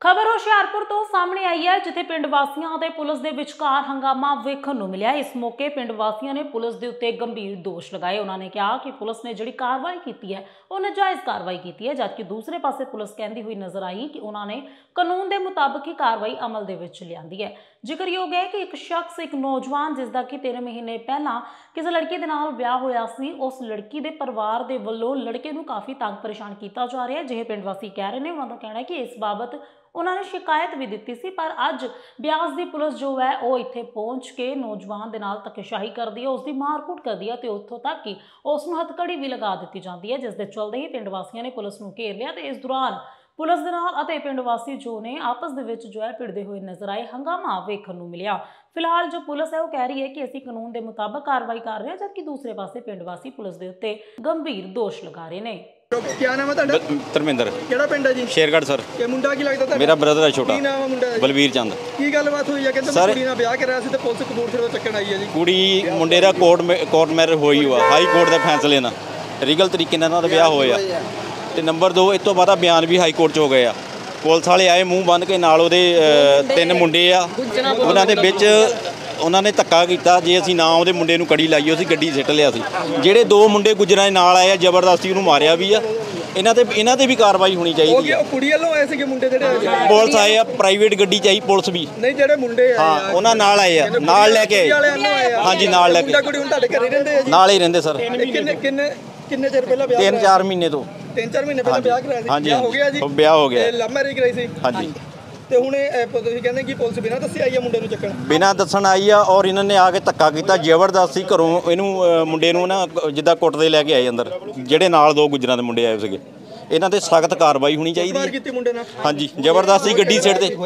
ਖਬਰ ਹੁਸ਼ਿਆਰਪੁਰ ਤੋਂ ਸਾਹਮਣੇ ਆਈ ਹੈ, ਜਿੱਥੇ ਪਿੰਡ ਵਾਸੀਆਂ ਅਤੇ ਪੁਲਿਸ ਦੇ ਵਿਚਕਾਰ ਹੰਗਾਮਾ ਵੇਖਣ ਨੂੰ ਮਿਲਿਆ। ਇਸ ਮੌਕੇ ਪਿੰਡ ਵਾਸੀਆਂ ਨੇ ਪੁਲਿਸ ਦੇ ਉੱਤੇ ਗੰਭੀਰ ਦੋਸ਼ ਲਗਾਏ। ਉਹਨਾਂ ਨੇ ਕਿਹਾ ਕਿ ਪੁਲਿਸ ਨੇ ਜਿਹੜੀ ਕਾਰਵਾਈ ਕੀਤੀ ਹੈ, ਉਹ ਨਜਾਇਜ਼ ਕਾਰਵਾਈ ਕੀਤੀ ਹੈ, ਜਦਕਿ ਦੂਸਰੇ ਪਾਸੇ ਪੁਲਿਸ ਕਹਿੰਦੀ ਹੋਈ ਨਜ਼ਰ ਆਈ ਕਿ ਉਹਨਾਂ ਨੇ ਕਾਨੂੰਨ ਦੇ ਮੁਤਾਬਕ ਹੀ ਕਾਰਵਾਈ ਅਮਲ ਦੇ ਵਿੱਚ ਲਿਆਂਦੀ ਹੈ। ਜ਼ਿਕਰਯੋਗ ਹੈ ਕਿ ਇੱਕ ਸ਼ਖਸ, ਇੱਕ ਨੌਜਵਾਨ ਜਿਸ ਦਾ ਕਿ 3 ਮਹੀਨੇ ਪਹਿਲਾਂ ਕਿਸੇ ਲੜਕੀ ਦੇ ਨਾਲ ਵਿਆਹ ਹੋਇਆ ਸੀ, ਉਸ ਲੜਕੀ ਦੇ ਪਰਿਵਾਰ ਦੇ ਵੱਲੋਂ ਲੜਕੇ ਨੂੰ ਕਾਫੀ ਤੰਗ ਪਰੇਸ਼ਾਨ ਕੀਤਾ ਜਾ ਰਿਹਾ ਹੈ। ਜਿਹੇ ਪਿੰਡ ਵਾਸੀ ਕਹਿ ਰਹੇ ਨੇ, ਉਹਨਾਂ ਦਾ ਕਹਿਣਾ ਹੈ ਕਿ ਇਸ ਬਾਬਤ ਉਹਨਾਂ ਨੇ ਸ਼ਿਕਾਇਤ ਵੀ ਦਿੱਤੀ ਸੀ, ਪਰ ਅੱਜ ਬਿਆਸ ਦੀ ਪੁਲਿਸ ਜੋ ਹੈ, ਉਹ ਇੱਥੇ ਪਹੁੰਚ ਕੇ ਨੌਜਵਾਨ ਦੇ ਨਾਲ ਧੱਕੇਸ਼ਾਹੀ ਕਰਦੀ ਹੈ ਉਸ ਦੀ ਮਾਰਕੁੱਟ ਕਰਦੀ ਹੈ ਤੇ ਉੱਥੋਂ ਤੱਕ ਕਿ ਉਸ ਨੂੰ ਹੱਥਕੜੀ ਵੀ ਲਗਾ ਦਿੱਤੀ ਜਾਂਦੀ ਹੈ ਜਿਸ ਦੇ ਚਲਦੇ ਹੀ ਪਿੰਡ ਵਾਸੀਆਂ ਨੇ ਪੁਲਿਸ ਨੂੰ ਘੇਰ ਲਿਆ ਤੇ ਇਸ ਦੌਰਾਨ ਪੁਲਿਸ ਦੇ ਨਾਲ ਅਤੇ ਪਿੰਡ ਵਾਸੀ ਜੋ ਨੇ ਆਪਸ ਦੇ ਵਿੱਚ ਜੋ ਹੈ ਭਿੜਦੇ ਹੋਏ ਨਜ਼ਰ ਆਏ ਹੰਗਾਮਾ ਵੇਖਣ ਨੂੰ ਮਿਲਿਆ। ਫਿਲਹਾਲ ਜੋ ਪੁਲਿਸ ਹੈ ਉਹ ਕਹਿ ਰਹੀ ਹੈ ਕਿ ਅਸੀਂ ਕਾਨੂੰਨ ਦੇ ਮੁਤਾਬਕ ਕਾਰਵਾਈ ਕਰ ਰਹੇ ਹਾਂ ਜਦਕਿ ਦੂਸਰੇ ਪਾਸੇ ਪਿੰਡ ਵਾਸੀ ਪੁਲਿਸ ਦੇ ਉੱਤੇ ਗੰਭੀਰ ਦੋਸ਼ ਲਗਾ ਰਹੇ ਨੇ। ਕੀ ਨਾਮ ਹੈ ਤੁਹਾਡਾ? ਧਰਮਿੰਦਰ। ਕਿਹੜਾ ਪਿੰਡ ਹੈ ਜੀ? ਸ਼ੇਰਗੜ੍ਹ ਸਰ। ਇਹ ਮੁੰਡਾ ਕੀ ਲੱਗਦਾ ਤੁਹਾਡਾ? ਮੇਰਾ ਬ੍ਰਦਰ ਹੈ ਛੋਟਾ। ਕੀ ਨਾਮ ਹੈ ਮੁੰਡਾ ਦਾ? ਬਲਵੀਰ ਚੰਦ। ਕੀ ਗੱਲਬਾਤ ਹੋਈ ਹੈ? ਕਹਿੰਦੇ ਮੈਂ ਕੁੜੀ ਨਾਲ ਵਿਆਹ ਕਰਾਇਆ ਸੀ ਤੇ ਪੁਲਿਸ ਕਪੂਰਥਲੇ ਤੋਂ ਚੱਕਣ ਆਈ ਹੈ ਜੀ। ਕੁੜੀ ਮੁੰਡੇ ਦਾ ਕੋਰਟ ਮੈਰਿਜ ਹੋਈ ਹੋਆ ਹਾਈ ਕੋਰਟ ਦੇ ਫੈਸਲੇ ਨਾਲ। ਰੀਗਲ ਤਰੀਕੇ ਨਾਲ ਇਹਨਾਂ ਦਾ ਵਿਆਹ ਹੋਇਆ। ਤੇ ਨੰਬਰ 2 ਇਸ ਤੋਂ ਬਾਅਦ ਆ ਬਿਆਨ ਵੀ ਹਾਈ ਕੋਰਟ ਚ ਹੋ ਗਏ ਆ। ਪੁਲਿਸ ਵਾਲੇ ਆਏ ਮੂੰਹ ਬੰਨ ਕੇ ਨਾਲ ਉਹਦੇ ਤਿੰਨ ਮੁੰਡੇ ਆ। ਉਹਨਾਂ ਦੇ ਵਿੱਚ ਉਹਨਾਂ ਨੇ ਧੱਕਾ ਕੀਤਾ ਜੇ ਅਸੀਂ ਨਾ ਉਹਦੇ ਮੁੰਡੇ ਨੂੰ ਕੜੀ ਲਾਈ ਅਸੀਂ ਗੱਡੀ ਸਿੱਟ ਲਿਆ ਸੀ। ਜਿਹੜੇ ਦੋ ਮੁੰਡੇ ਗੁਜਰਾਂ ਦੇ ਨਾਲ ਆਏ ਆ ਜ਼ਬਰਦਸਤੀ ਉਹਨੂੰ ਮਾਰਿਆ ਵੀ ਆ। ਇਹਨਾਂ ਤੇ ਇਹਨਾਂ ਤੇ ਵੀ ਕਾਰਵਾਈ ਹੋਣੀ ਚਾਹੀਦੀ ਆ। ਉਹ ਕੁੜੀ ਵੱਲੋਂ ਆਏ ਸੀਗੇ ਮੁੰਡੇ ਜਿਹੜੇ ਆਏ ਸੀ? ਪੁਲਿਸ ਆਏ ਆ ਪ੍ਰਾਈਵੇਟ ਗੱਡੀ ਚ ਆਈ ਪੁਲਿਸ ਵੀ। ਨਹੀਂ ਜਿਹੜੇ ਮੁੰਡੇ ਆਏ ਹਾਂ ਆ ਉਹਨਾਂ ਨਾਲ ਆਏ ਆ ਨਾਲ ਲੈ ਕੇ ਆ। ਹਾਂਜੀ ਨਾਲ ਲੈ ਮੁੰਡਾ ਕੇ ਕੁੜੀ ਹੁਣ ਤੁਹਾਡੇ ਘਰੇ ਰਹਿੰਦੇ ਆ ਜੀ? ਨਾਲ ਹੀ ਰਹਿੰਦੇ ਸਰ। ਕਿੰਨੇ ਕਿੰਨੇ ਕਿੰਨੇ ਚਿਰ ਪਹਿਲਾਂ ਵਿਆਹ ਤਿੰਨ ਕਰਾਇਆ? ਚਾਰ ਮਹੀਨੇ ਤੋਂ। ਤਿੰਨ ਚਾਰ ਮਹੀਨੇ ਪਹਿਲਾਂ ਵਿਆਹ ਕਰਾਇਆ ਸੀ। ਹਾਂਜੀ, ਵਿਆਹ ਹੋ ਗਿਆ ਜੀ। ਹਾਂਜੀ। ਵਿਆਹ ਹੋ ਗਿਆ। ਲਵ ਮੈਰਿਜ ਕਰਾਈ ਸੀ। ਹਾਂਜੀ। ਤੇ ਹੁਣ ਇਹ ਤੁਸੀਂ ਕਹਿੰਦੇ ਕਿ ਪੁਲਿਸ ਬਿਨਾਂ ਦੱਸੇ ਆਈ ਹੈ ਮੁੰਡੇ ਨੂੰ ਚੱਕਣ? ਬਿਨਾਂ ਦੱਸਣ ਆਈ ਆ ਔਰ ਇਹਨਾਂ ਨੇ ਆ ਕੇ ਧੱਕਾ ਕੀਤਾ। ਜ਼ਬਰਦਸਤੀ ਘਰੋਂ ਇਹਨੂੰ ਅ, ਮੁੰਡੇ ਨੂੰ ਨਾ ਕ- ਜਿੱਦਾਂ ਕੁੱਟਦੇ ਲੈ ਕੇ ਆਏ ਅੰਦਰ। ਜਿਹੜੇ ਨਾਲ ਦੋ ਗੁੱਜਰਾਂ ਦੇ ਮੁੰਡੇ ਆਏ ਸੀਗੇ। ਇਹਨਾਂ ਤੇ ਸਖਤ ਕਾਰਵਾਈ ਹੋਣੀ ਚਾਹੀਦੀ ਮਾਰ ਹੈ। ਕੀਤੀ ਮੁੰਡੇ ਨਾਲ? ਹਾਂਜੀ ਜ਼ਬਰਦਸਤੀ ਗੱਡੀ ਸਿੱਟਦੇ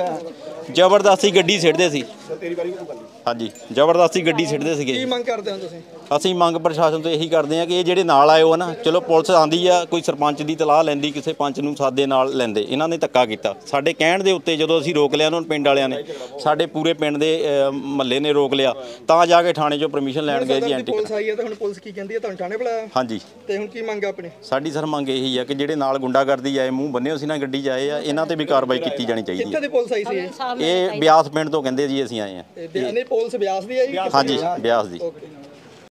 ਜ਼ਬਰਦਸਤੀ ਗੱਡੀ ਸਿੱਟਦੇ ਸੀ। ਹਾਂਜੀ ਜ਼ਬਰਦਸਤੀ ਗੱਡੀ ਸਿੱਟਦੇ ਕੀ ਸੀਗੇ ਮੰਗ ਕਰਦੇ ਹੋ ਤੁਸੀਂ? ਅਸੀਂ ਮੰਗ ਪ੍ਰਸ਼ਾਸਨ ਤੋਂ ਇਹੀ ਕਰਦੇ ਹਾਂ ਕਿ ਇਹ ਜਿਹੜੇ ਨਾਲ ਆਏ ਹੋ ਨਾ ਚਲੋ ਪੁਲਿਸ ਆਂਦੀ ਆ ਕੋਈ ਸਰਪੰਚ ਦੀ ਤਲਾਹ ਲੈਂਦੀ ਕਿਸੇ ਪੰਚ ਨੂੰ ਸਾਦੇ ਨਾਲ ਲੈਂਦੇ ਇਹਨਾਂ ਨੇ ਧੱਕਾ ਕੀਤਾ। ਸਾਡੇ ਕਹਿਣ ਦੇ ਉੱਤੇ ਜਦੋਂ ਅਸੀਂ ਰੋਕ ਲਿਆ ਉਹਨਾਂ ਪਿੰਡ ਵਾਲਿਆਂ ਨੇ ਸਾਡੇ ਪੂਰੇ ਪਿੰਡ ਦੇ ਮਹੱਲੇ ਨੇ ਰੋਕ ਲਿਆ। ਤਾਂ ਜਾ ਕੇ ਥਾਣੇ 'ਚੋਂ ਪਰਮਿਸ਼ਨ ਲੈਣ ਗਏ ਜੀ ਐਂਟੀ ਪੁਲਿਸ ਆਈ ਹੈ ਤਾਂ ਹੁਣ ਪੁਲਿਸ ਕੀ ਕਹਿੰਦੀ ਹੈ ਤੁਹਾਨੂੰ ਥਾਣੇ ਬੁਲਾਇਆ? ਹਾਂਜੀ। ਤੇ ਹੁਣ ਕੀ ਮੰਗ ਆ ਆਪਣੀ? ਸਾਡੀ ਸਰ ਮੰਗ ਇਹੀ ਆ ਕਿ ਜਿਹੜੇ ਨਾਲ ਗੁੰਡਾਗਰਦੀ ਆਏ ਮੂੰਹ ਬੰਨੇ ਸੀ ਨਾ ਗੱਡੀ 'ਚ ਆਏ ਆ ਇਹਨਾਂ ਤੇ ਵੀ ਕਾਰਵਾਈ ਕੀਤੀ ਜਾਣੀ ਚਾਹੀਦੀ ਕਿੱਥੇ ਹੈ ਦੀ ਪੁਲਿਸ ਆਈ ਸੀ ਇਹ? ਇਹ ਬਿਆਸ ਪਿੰਡ ਤੋਂ ਕਹਿੰਦੇ ਜੀ ਅਸੀਂ ਆਏ ਆ ਨਹੀਂ ਪੁਲਿਸ ਬਿਆਸ ਦੀ ਆਈ ਹਾਂਜੀ ਬਿਆਸ ਦੀ।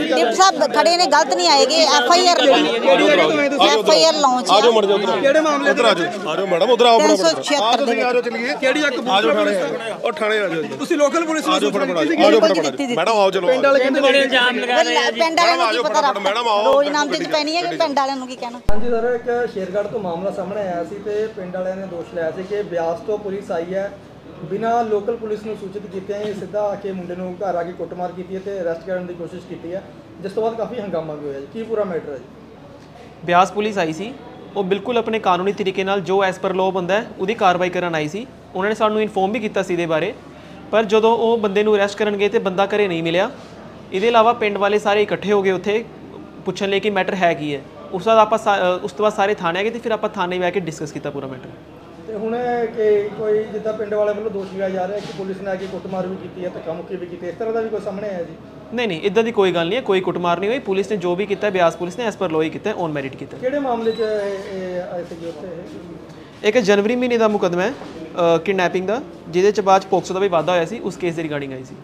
ਡਿਪਟੀ ਸਾਹਿਬ ਖੜੇ ਨੇ ਗਲਤ ਨਹੀਂ ਆਏਗੇ ਐਫ ਆਈ ਆਰ ਕਿਹੜੀ ਜਗ੍ਹਾ ਤੋਂ ਆਏ ਤੁਸੀਂ ਐਫ ਆਈ ਆਰ ਲਾਂਚ ਆਜੋ ਮੜ ਕਿਹੜੇ ਮਾਮਲੇ ਦੇ ਵਿੱਚ? ਆਜੋ ਮੈਡਮ ਉਧਰ ਆਓ ਫਟਾਫਟ 376 ਦੇ ਵਿੱਚ। ਚਲੀਏ। ਕਿਹੜੀ ਇੱਕ ਆਜੋ ਥਾਣੇ ਉਹ ਥਾਣੇ ਆਜੋ ਜੀ। ਤੁਸੀਂ ਲੋਕਲ ਪੁਲਿਸ ਨੂੰ ਆਜੋ ਸੂਚਨਾ ਆਜੋ ਫਟਾਫਟ ਮੈਡਮ ਆਓ ਚਲੋ ਪਿੰਡ ਵਾਲੇ ਕਹਿੰਦੇ ਬੜੇ ਪਿੰਡ ਵਾਲਿਆਂ ਨੂੰ ਕੀ ਪਤਾ ਫਟਾਫਟ ਮੈਡਮ ਆਓ। ਰੋਜ਼ ਨਾਮ ਦੀ ਪੈਣੀ ਹੈ ਕਿ ਪਿੰਡ ਵਾਲਿਆਂ ਨੂੰ ਕੀ ਕਹਿਣਾ? ਹਾਂਜੀ ਸਰ ਇੱਕ ਸ਼ੇਰਗੜ੍ਹ ਤੋਂ ਮਾਮਲਾ ਸਾਹਮਣੇ ਆਇਆ ਸੀ ਤੇ ਪਿੰਡ ਵਾਲਿਆਂ ਨੇ ਦੋਸ਼ ਲਾਇਆ ਸੀ ਕਿ ਬਿਆਸ ਤੋਂ ਪੁਲਿਸ ਆਈ ਹੈ। ਬਿਨਾਂ ਲੋਕਲ ਪੁਲਿਸ ਨੂੰ ਸੂਚਿਤ ਕੀਤੇ ਹੀ ਸਿੱਧਾ ਆ ਕੇ ਮੁੰਡੇ ਨੂੰ ਘਰ ਆ ਕੇ ਕੁੱਟਮਾਰ ਕੀਤੀ ਹੈ ਤੇ ਅਰੈਸਟ ਕਰਨ ਦੀ ਕੋਸ਼ਿਸ਼ ਕੀਤੀ ਹੈ। ਜਿਸ ਤੋਂ ਬਾਅਦ ਕਾਫੀ ਹੰਗਾਮਾ ਵੀ ਹੋਇਆ ਜੀ। ਕੀ ਪੂਰਾ ਮੈਟਰ ਹੈ ਜੀ? ਬਿਆਸ ਪੁਲਿਸ ਆਈ ਸੀ। ਉਹ ਬਿਲਕੁਲ ਆਪਣੇ ਕਾਨੂੰਨੀ ਤਰੀਕੇ ਨਾਲ ਜੋ ਐਸ ਪਰ ਲੋਅ ਬੰਦਾ ਹੈ ਉਹਦੀ ਕਾਰਵਾਈ ਕਰਨ ਆਈ ਸੀ। ਉਹਨਾਂ ਨੇ ਸਾਨੂੰ ਇਨਫੋਰਮ ਵੀ ਕੀਤਾ ਸੀ ਇਹਦੇ ਬਾਰੇ। ਪਰ ਜਦੋਂ ਉਹ ਬੰਦੇ ਨੂੰ ਅਰੈਸਟ ਕਰਨ ਗਏ ਤੇ ਬੰਦਾ ਘਰੇ ਨਹੀਂ ਮਿਲਿਆ ਇਹਦੇ ਇਲਾਵਾ ਪਿੰਡ ਵਾਲੇ ਸਾਰੇ ਇਕੱਠੇ ਹੋ ਗਏ ਉੱਥੇ। ਪੁੱਛਣ ਲਈ ਕਿ ਮੈਟਰ ਹੈ ਕੀ ਹੈ। ਉਸ ਤੋਂ ਬਾਅਦ ਆਪਾਂ ਸਾ- ਅ, ਉਸ ਤੋਂ ਬਾਅਦ ਸਾਰੇ ਥਾਣੇ ਆ ਗਏ ਤੇ ਫਿਰ ਆਪਾਂ ਥਾਣੇ ਬਹਿ ਕੇ ਡਿਸਕਸ ਕੀਤਾ ਪੂਰਾ ਮੈਟਰ ਤੇ ਹੁਣ ਕਿ ਕੋਈ ਜਿੱਦਾਂ ਪਿੰਡ ਵਾਲੇ ਵੱਲੋਂ ਦੋਸ਼ ਲਗਾਇਆ ਜਾ ਰਿਹਾ ਕਿ ਪੁਲਿਸ ਨੇ ਆ ਕੇ ਕੁੱਟਮਾਰ ਵੀ ਕੀਤੀ ਹੈ ਧੱਕਾ ਮੁੱਕੀ ਵੀ ਕੀਤੀ ਹੈ। ਇਸ ਤਰ੍ਹਾਂ ਦਾ ਵੀ ਕੋਈ ਸਾਹਮਣੇ ਆਇਆ ਜੀ? ਨਹੀਂ ਨਹੀਂ ਇਦਾਂ ਦੀ ਕੋਈ ਗੱਲ ਨਹੀਂ ਹੈ ਕੋਈ ਕੁੱਟਮਾਰ ਨਹੀਂ ਹੋਈ ਪੁਲਿਸ ਨੇ ਜੋ ਵੀ ਕੀਤਾ ਬਿਆਸ ਪੁਲਿਸ ਨੇ ਐਸ ਪਰ ਹੀ ਕੀਤਾ ਔਨ ਮੈਰਿਟ ਕੀਤਾ। ਕਿਹੜੇ ਮਾਮਲੇ 'ਚ ਇਹ ਇਹ ਆਏ ਉੱਥੇ? ਇਹ ਇੱਕ ਜਨਵਰੀ ਮਹੀਨੇ ਦਾ ਮੁਕਦਮਾ ਹੈ ਕਿਡਨੈਪਿੰਗ ਦਾ ਜਿਹਦੇ ਚ ਬਾਅਦ 'ਚ ਪੋਕਸੋ ਦਾ ਵੀ ਵਾਅਦਾ ਹੋਇਆ ਸੀ ਉਸ ਕੇਸ ਦੇ ਰਿਗਾਰਡਿੰਗ ਆਈ ਸੀ।